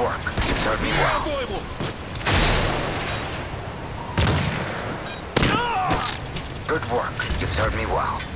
work. You served me well. Good work. You've served me well.